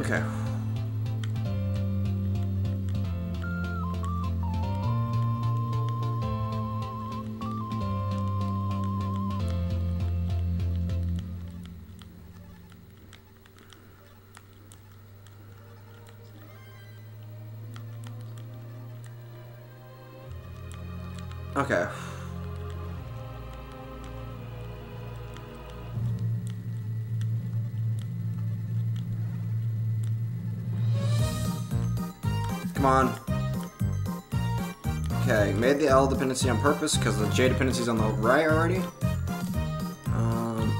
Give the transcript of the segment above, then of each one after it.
Okay. Okay. Come on. Okay, made the L dependency on purpose because the J dependency is on the right already. Um,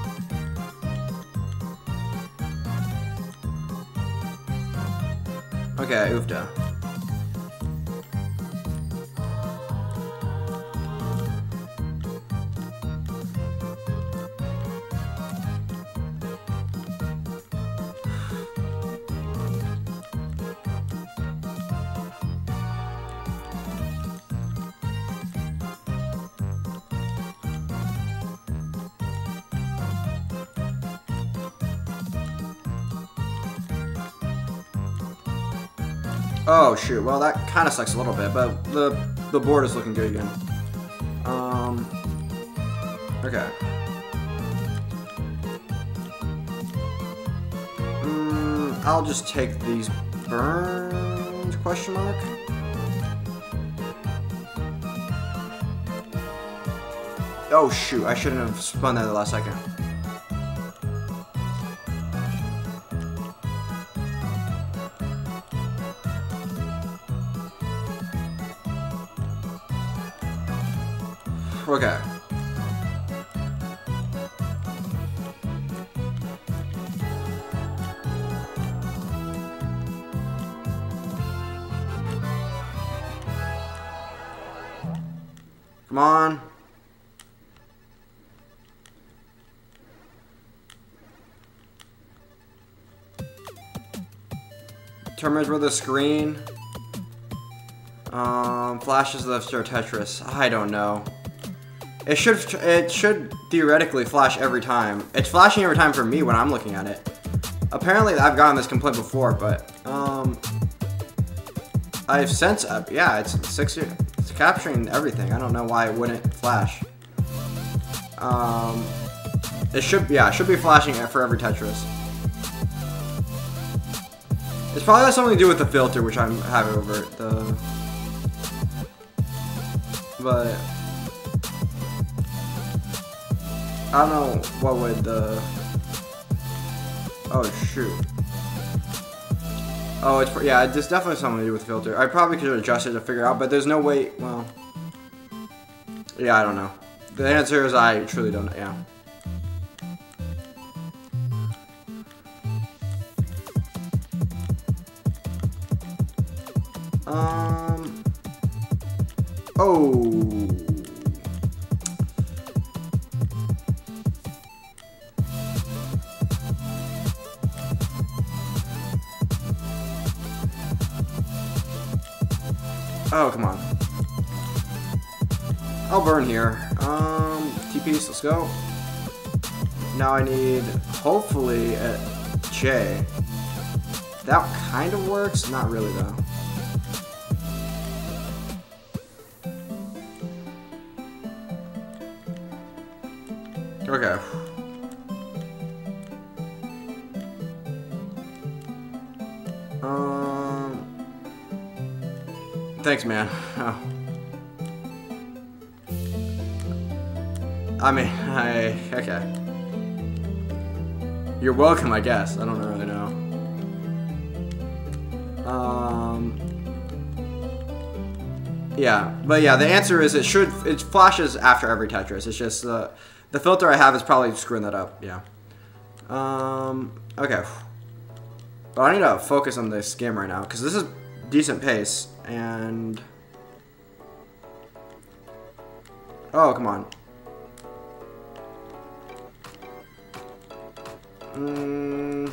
okay, Ufta. Oh shoot, well that kind of sucks a little bit, but the the board is looking good again. Um, okay. Mm, I'll just take these burns, question mark? Oh shoot, I shouldn't have spun that the last second. Okay. Come on. Terminate with the screen. Um, flashes the Star Tetris. I don't know. It should it should theoretically flash every time. It's flashing every time for me when I'm looking at it. Apparently, I've gotten this complaint before, but um, I've since uh, yeah, it's six. It's capturing everything. I don't know why it wouldn't flash. Um, it should yeah, it should be flashing for every Tetris. It's probably got something to do with the filter, which I'm having over. The but. I don't know what would the... Oh, shoot. Oh, it's... Yeah, there's definitely something to do with filter. I probably could adjust it to figure out, but there's no way... Well... Yeah, I don't know. The answer is I truly don't know. Yeah. Um... Oh... Oh, come on. I'll burn here. Um, TPs, let's go. Now I need, hopefully, a J. That kind of works, not really though. Okay. Thanks, man. Oh. I mean, I okay. You're welcome, I guess. I don't really know. Um. Yeah, but yeah, the answer is it should it flashes after every Tetris. It's just the uh, the filter I have is probably screwing that up. Yeah. Um. Okay. But I need to focus on this game right now because this is decent pace and. Oh come on. Mm.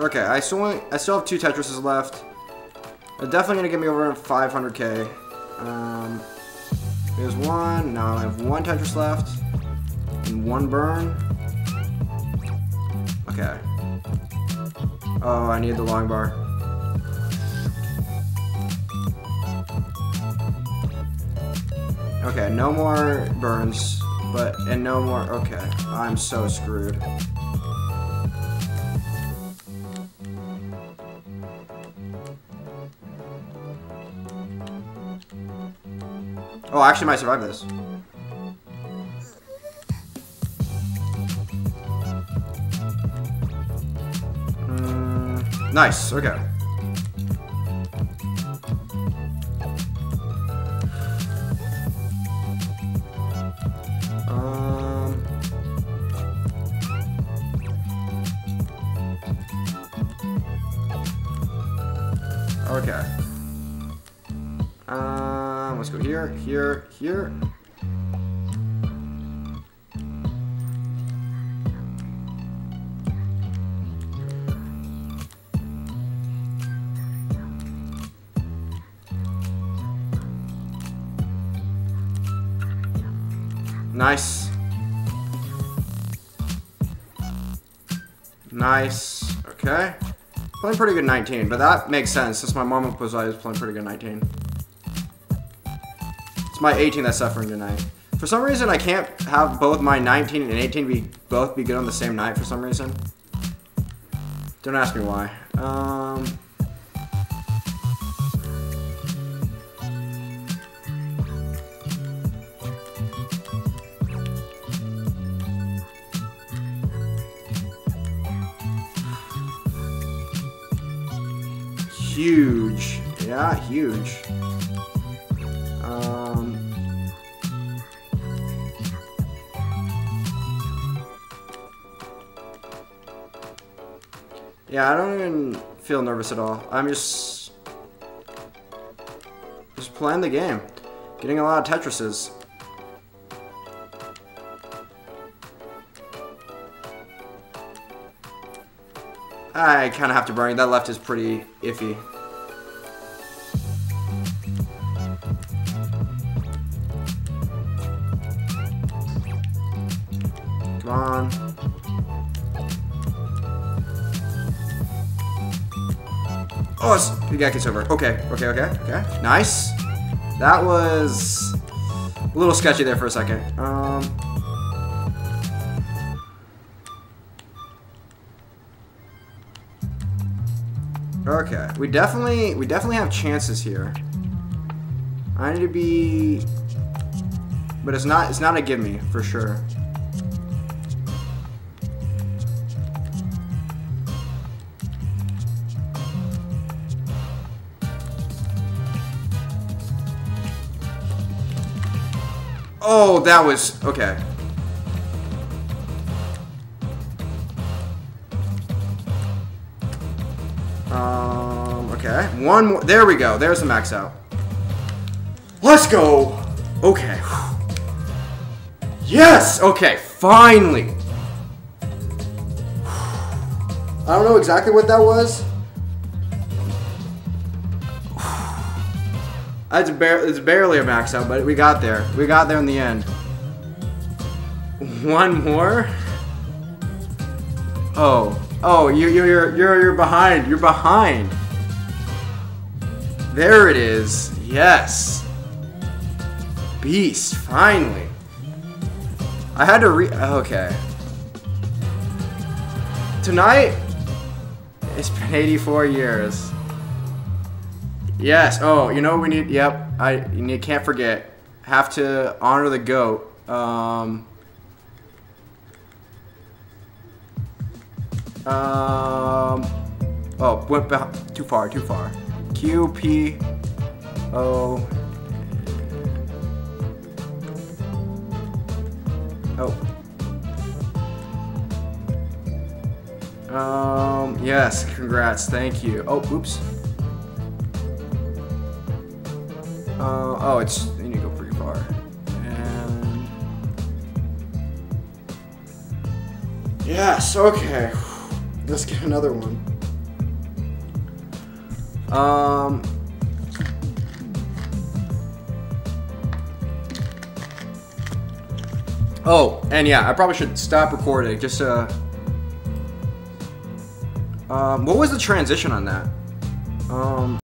Okay, I still want, I still have two Tetrises left. They're definitely gonna get me over 500k. Um, there's one. Now I have one Tetris left and one burn. Okay. Oh, I need the long bar. Okay, no more burns, but and no more. Okay, I'm so screwed. Oh, I actually might survive this. Mm, nice, okay. Here, here, here. Nice. Nice. Okay. Playing pretty good 19, but that makes sense since my mom was always playing pretty good 19. My 18 that's suffering tonight. For some reason, I can't have both my 19 and 18 be both be good on the same night for some reason. Don't ask me why. Um... Huge. Yeah, huge. Yeah, I don't even feel nervous at all. I'm just... Just playing the game. Getting a lot of Tetrises. I kind of have to bring. That left is pretty iffy. Oh, it's, the guy gets over. Okay, okay, okay, okay. Nice. That was a little sketchy there for a second. Um, Okay, we definitely we definitely have chances here. I need to be, but it's not it's not a give me for sure. Oh, that was okay. Um, okay. One more. There we go. There's the max out. Let's go. Okay. Yes. Okay. Finally. I don't know exactly what that was. It's, bar it's barely a max out, but we got there. We got there in the end. One more? Oh. Oh, you, you, you're, you're, you're behind. You're behind. There it is. Yes. Beast, finally. I had to re- okay. Tonight, it's been 84 years. Yes. Oh, you know we need. Yep. I you can't forget. Have to honor the goat. Um. Um. Oh, went back too far. Too far. Q P O. Oh. Um. Yes. Congrats. Thank you. Oh. Oops. Uh, oh, it's you need to go pretty far. And yes, okay. Let's get another one. Um. Oh, and yeah, I probably should stop recording just uh um what was the transition on that? Um